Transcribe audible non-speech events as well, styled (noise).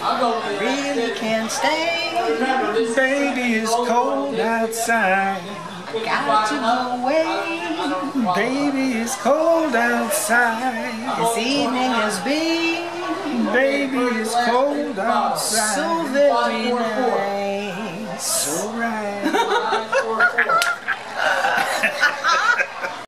I really can't stay. Baby, it's cold outside. Got to go away. Baby, it's cold outside. This evening has been. Baby, it's cold outside. So very nice. So right. (laughs)